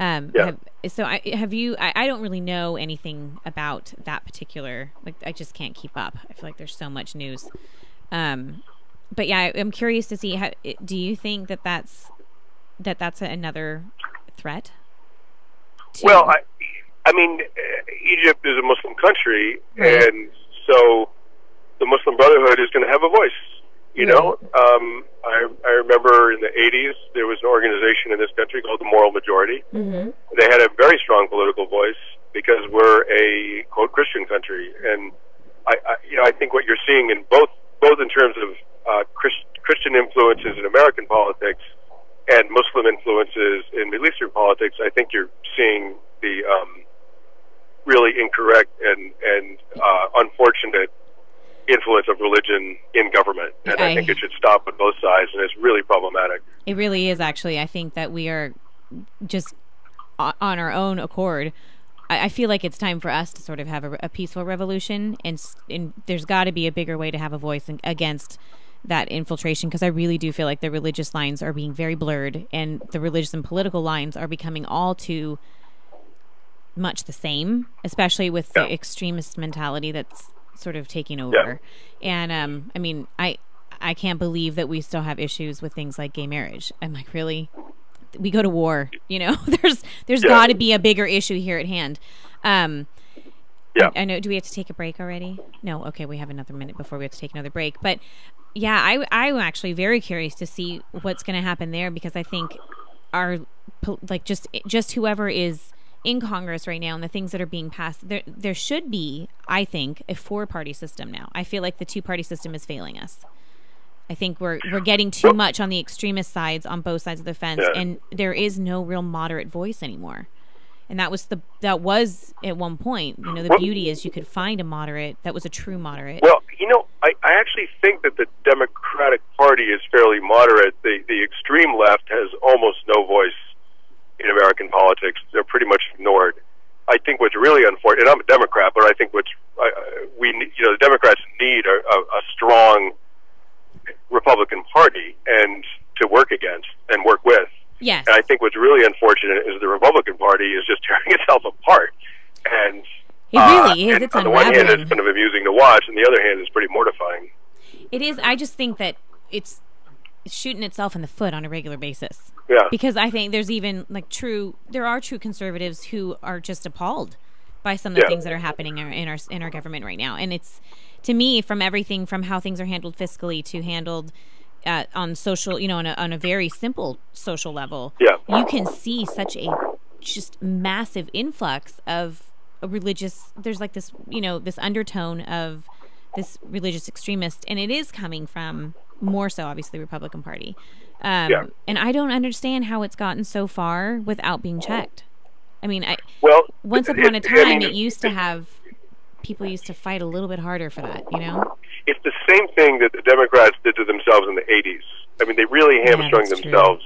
Um, Yeah. have, so I have you. I, I don't really know anything about that particular. Like I just can't keep up. I feel like there's so much news. Um, but yeah, I, I'm curious to see. How, do you think that that's that that's another threat? to- Well, I, I mean, uh, Egypt is a Muslim country, Right. and so the Muslim Brotherhood is going to have a voice. You know, um, I, I remember in the '80s there was an organization in this country called the Moral Majority. Mhm. They had a very strong political voice because we're a quote Christian country, and I, I you know I think what you're seeing in both both in terms of uh, Christ, Christian influences in American politics and Muslim influences in Middle Eastern politics, I think you're seeing the um, really incorrect and and uh, unfortunate influence of religion in government, I, think it should stop on both sides, and it's really problematic. It really is actually. I think that we are just on our own accord. I, I feel like it's time for us to sort of have a, a peaceful revolution, and, and there's got to be a bigger way to have a voice in, against that infiltration because I really do feel like the religious lines are being very blurred, and the religious and political lines are becoming all too much the same, especially with the extremist mentality that's sort of taking over. And um, I mean, I I can't believe that we still have issues with things like gay marriage. I'm like, really? We go to war, you know. (laughs) there's there's Yeah. got to be a bigger issue here at hand. Um, Yeah. I, I know. Do we have to take a break already? No. Okay, we have another minute before we have to take another break. But yeah, I I'm actually very curious to see what's going to happen there because I think our like just just whoever is in Congress right now and the things that are being passed there there should be I think a four party system now. I feel like the two party system is failing us. I think we're we're getting too much on the extremist sides on both sides of the fence Yeah. and there is no real moderate voice anymore. And that was the that was at one point, you know, the Well- beauty is you could find a moderate that was a true moderate. Well, you know, I, I actually think that the Democratic Party is fairly moderate. The the extreme left has almost no voice in American politics. They're pretty much ignored. I think what's really unfortunate, and I'm a Democrat, but I think what's we you know the Democrats need a, a, a strong Republican Party and to work against and work with. yes. And I think what's really unfortunate is the Republican Party is just (laughs) tearing itself apart. And It really uh, is. It's on the one hand, it's kind of amusing to watch, and the other hand, it's pretty mortifying. It is. I just think that it's shooting itself in the foot on a regular basis. Yeah. Because I think there's even like true. There are true conservatives who are just appalled by some of the Yeah. things that are happening in our, in our in our government right now, and it's to me from everything from how things are handled fiscally to handled. Uh, on social, you know, on a, on a very simple social level, Yeah. you can see such a just massive influx of a religious. There's like this, you know, this undertone of this religious extremist, and it is coming from more so, obviously, the Republican Party. Um, Yeah. And I don't understand how it's gotten so far without being checked. I mean, I Well, once it- upon a it- I time, mean, it used to have people used to fight a little bit harder for that. You know? It's the same thing that the Democrats did to themselves in the '80s. I mean, they really hamstrung true. themselves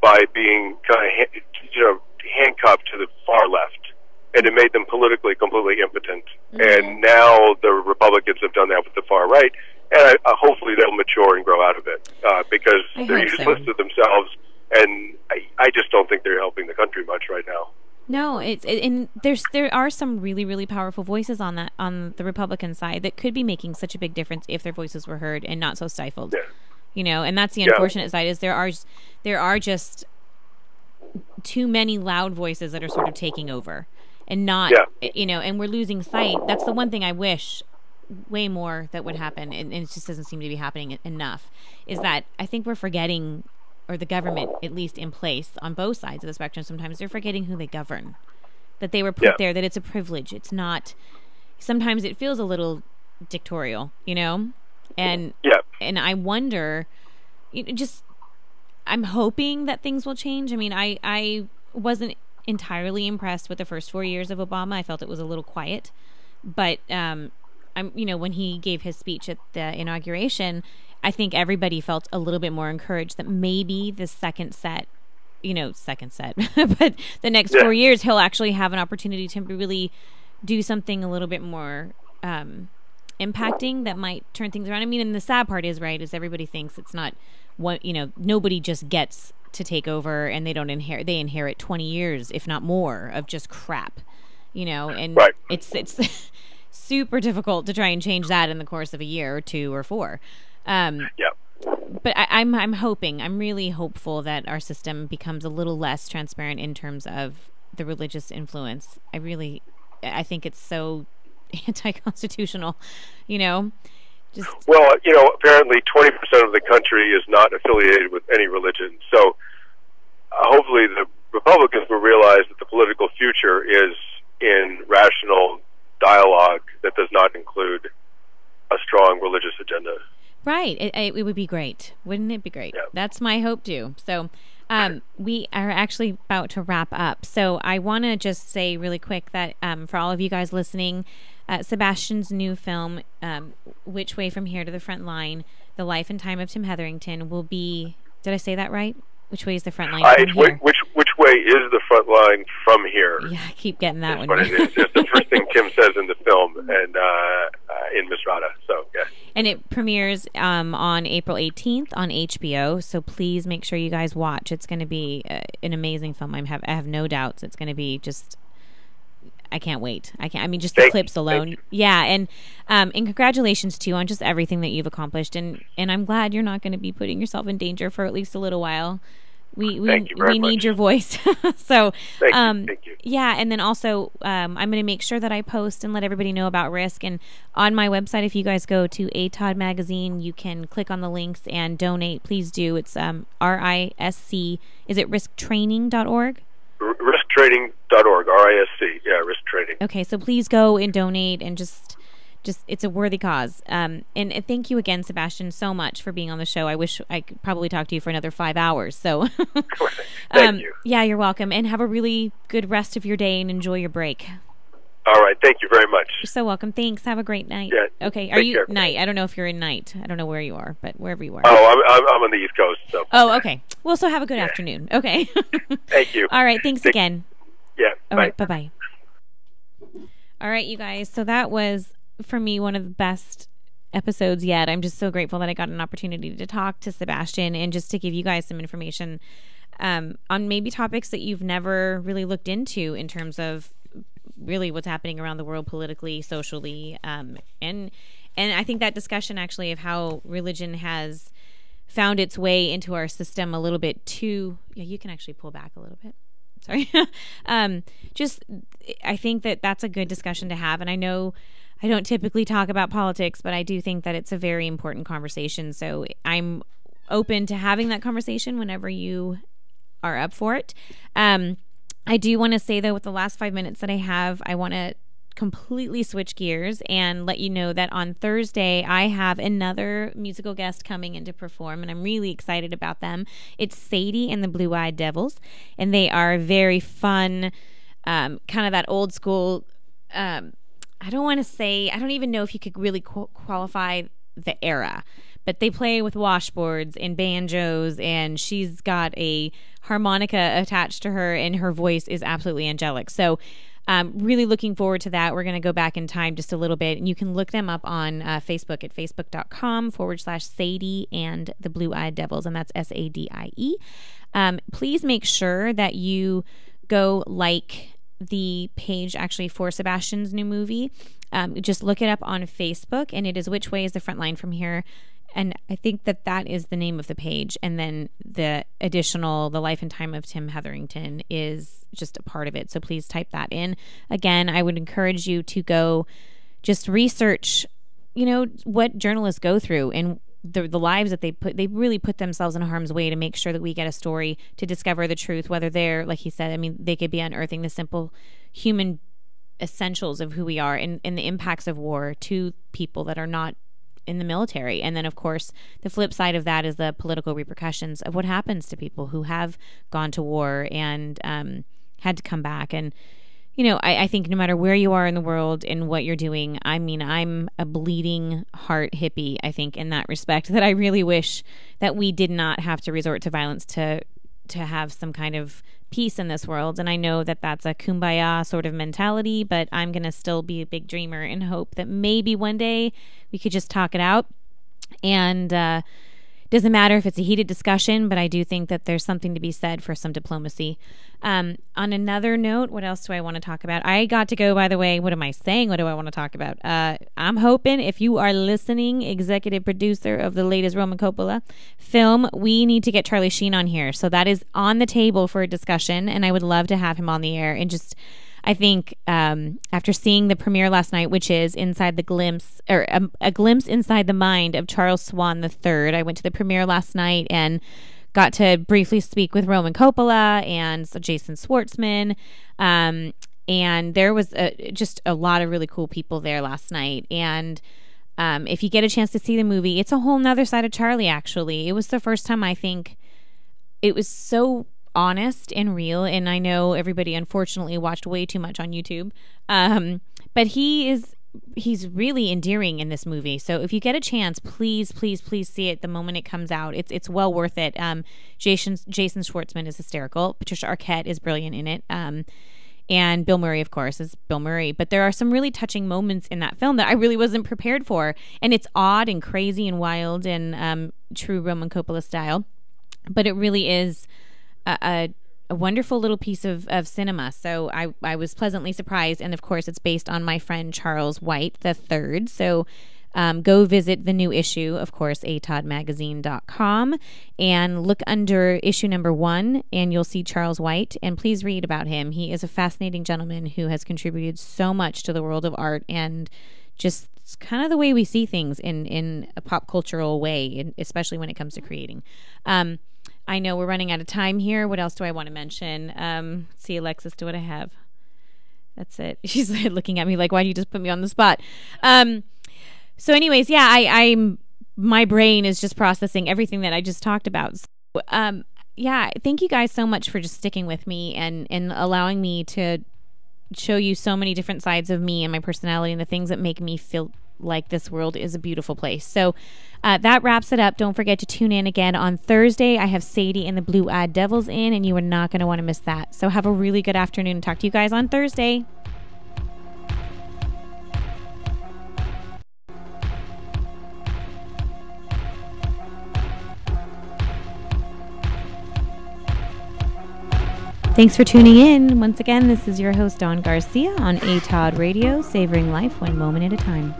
by being kind of you know handcuffed to the far left, and it made them politically completely impotent. Mm-hmm. And now the Republicans have done that with the far right, and I, uh, hopefully they'll mature and grow out of it uh, because I they're hope so. useless to themselves, and I, I just don't think they're helping the country much right now. No, it's it, and there's there are some really really powerful voices on that on the Republican side that could be making such a big difference if their voices were heard and not so stifled. Yeah. You know, and that's the Yeah. unfortunate side is there are there are just too many loud voices that are sort of taking over and not Yeah. you know, and we're losing sight. That's the one thing I wish way more that would happen and, and it just doesn't seem to be happening enough is that I think we're forgetting or the government at least in place on both sides of the spectrum sometimes they're forgetting who they govern that they were put Yeah. there that it's a privilege. It's not sometimes it feels a little dictatorial you know? And Yeah. and i wonder you know, just i'm hoping that things will change. I mean i i wasn't entirely impressed with the first four years of obama. I felt it was a little quiet. But um i'm you know when he gave his speech at the inauguration i think everybody felt a little bit more encouraged that maybe the second set you know second set (laughs) but the next Yeah. four years he'll actually have an opportunity to really do something a little bit more um impacting that might turn things around i mean and the sad part is right is everybody thinks it's not what you know nobody just gets to take over and they don't inherit they inherit 20 years if not more of just crap you know and Right. it's it's (laughs) super difficult to try and change that in the course of a year or two or four um Yeah. but I, I'm I'm hoping I'm really hopeful that our system becomes a little less transparent in terms of the religious influence. I really I think it's so (laughs) anti-constitutional, you know. Just Well, you know, apparently 20% of the country is not affiliated with any religion. So uh, hopefully the Republicans will realize that the political future is in rational dialogue that does not include a strong religious agenda. Right. It, it, it would be great. Wouldn't it be great? Yeah. That's my hope too. So, um, we are actually about to wrap up. So, I want to just say really quick that um, for all of you guys listening, uh, Sebastian's new film, um, Which Way From Here to the Front Line, The Life and Time of Tim Hetherington, will be Did I say that right? Which way is the front line Uh, from it's here? which which way is the front line from here? Yeah, I keep getting that one. But it is. It's the first thing Tim says in the film and uh, uh, in Misrata. So yeah. And it premieres um, on April 18th on HBO. So please make sure you guys watch. It's going to be uh, an amazing film. I have I have no doubts. It's going to be just. I can't wait. I can't. I mean, just the Thank- clips alone. Yeah, and um, and congratulations too on just everything that you've accomplished. And and I'm glad you're not going to be putting yourself in danger for at least a little while. We we we need your voice. (laughs) so Thank you, um, thank you. yeah, and then also um, I'm going to make sure that I post and let everybody know about RISC. And on my website, if you guys go to ATOD Magazine, you can click on the links and donate. Please do. It's um, R I S C. Is it risctraining.org? R- risktrading.org. R I S C. Yeah, risk trading. Okay, so please go and donate and just just it's a worthy cause. Um, and, thank you again, Sebastian, so much for being on the show. I wish I could probably talk to you for another five hours. So, (laughs) Thank you. yeah, you're welcome, and have a really good rest of your day and enjoy your break. All right. Thank you very much. You're so welcome. Thanks. Have a great night. Yeah, Okay. Are you care. night? I don't know if you're in night. I don't know where you are, but wherever you are. Oh, I'm, I'm, on the East Coast. So Oh, okay. Well, so have a good afternoon. Okay. (laughs) thank you. All right. Thanks Take- again. Yeah. All bye. right. Bye bye. All right, you guys. So that was for me one of the best episodes yet. I'm just so grateful that I got an opportunity to talk to Sebastian and just to give you guys some information um, on maybe topics that you've never really looked into in terms of really what's happening around the world politically, socially, um, and and I think that discussion actually of how religion has found its way into our system a little bit too. Yeah, you can actually pull back a little bit. Sorry. (laughs) um, just I think that that's a good discussion to have, and I know. I don't typically talk about politics, but I do think that it's a very important conversation. So I'm open to having that conversation whenever you are up for it. Um, I do want to say though, with the last five minutes that I have, I want to completely switch gears and let you know that on Thursday I have another musical guest coming in to perform, and I'm really excited about them. It's Sadie and the Blue Eyed Devils, and they are very fun, um, kind of that old school. Um, I don't want to say, I don't even know if you could really qu- qualify the era, but they play with washboards and banjos, and she's got a harmonica attached to her, and her voice is absolutely angelic. So, um, really looking forward to that. We're going to go back in time just a little bit, and you can look them up on uh, Facebook at facebook.com forward slash Sadie and the Blue Eyed Devils, and that's S A D I E. Um, please make sure that you go like the page actually for Sebastian's new movie. Um, just look it up on Facebook, and it is Which Way is the Front Line from Here? And I think that that is the name of the page. And then the additional, The Life and Time of Tim Hetherington is just a part of it. So please type that in. Again, I would encourage you to go just research, you know, what journalists go through and the, the lives that they put they really put themselves in harm's way to make sure that we get a story to discover the truth whether they're like he said i mean they could be unearthing the simple human essentials of who we are and, and the impacts of war to people that are not in the military. And then of course the flip side of that is the political repercussions of what happens to people who have gone to war and um, had to come back. And you know, I, I think no matter where you are in the world and what you're doing, I mean, I'm a bleeding heart hippie, I think, in that respect, that I really wish that we did not have to resort to violence to to have some kind of peace in this world. And I know that that's a kumbaya sort of mentality, but I'm going to still be a big dreamer and hope that maybe one day we could just talk it out. And, uh, doesn't matter if it's a heated discussion, but I do think that there's something to be said for some diplomacy. Um, on another note, what else do I want to talk about? I got to go, by the way. What am I saying? What do I want to talk about? Uh, I'm hoping if you are listening, executive producer of the latest Roman Coppola film, we need to get Charlie Sheen on here. So that is on the table for a discussion, and I would love to have him on the air and just. I think um, after seeing the premiere last night, which is inside the glimpse or a, a glimpse inside the mind of Charles Swan III, I went to the premiere last night and got to briefly speak with Roman Coppola and Jason Schwartzman. Um, and there was a, just a lot of really cool people there last night. And um, if you get a chance to see the movie, it's a whole nother side of Charlie, actually. It was the first time I think it was so honest and real. And I know everybody unfortunately watched way too much on YouTube. Um, but he is he's really endearing in this movie. So if you get a chance, please, please, please see it the moment it comes out. It's it's well worth it. Um, Jason Jason Schwartzman is hysterical. Patricia Arquette is brilliant in it. Um, and Bill Murray, of course, is Bill Murray. But there are some really touching moments in that film that I really wasn't prepared for, and it's odd and crazy and wild and um, true Roman Coppola style. But it really is a, a a wonderful little piece of, of cinema. So I, I was pleasantly surprised. And of course, it's based on my friend Charles White the third. So um, go visit the new issue, of course, atodmagazine.com, and look under issue number one, and you'll see Charles White. And please read about him. He is a fascinating gentleman who has contributed so much to the world of art and just kind of the way we see things in, in a pop cultural way, especially when it comes to creating. Um, I know we're running out of time here. What else do I want to mention? Um, see, Alexis, do what I have. That's it. (laughs) She's looking at me like, why do you just put me on the spot? Um, so, anyways, yeah, I, I'm my brain is just processing everything that I just talked about. So, um, yeah, thank you guys so much for just sticking with me and and allowing me to show you so many different sides of me and my personality and the things that make me feel like this world is a beautiful place. So uh, that wraps it up. Don't forget to tune in again on Thursday. I have Sadie and the Blue Eyed Devils in, and you are not going to want to miss that. So have a really good afternoon. Talk to you guys on Thursday. Thanks for tuning in. Once again, this is your host, Dawn Garcia on ATOD Radio, savoring life one moment at a time.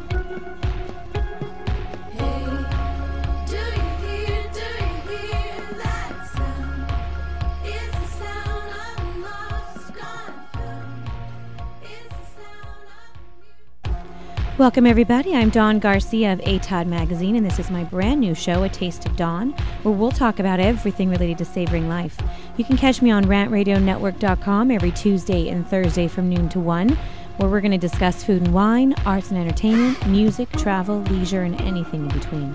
Welcome, everybody. I'm Dawn Garcia of ATOD Magazine, and this is my brand new show, A Taste of Dawn, where we'll talk about everything related to savoring life. You can catch me on rantradionetwork.com every Tuesday and Thursday from noon to 1, where we're going to discuss food and wine, arts and entertainment, music, travel, leisure, and anything in between.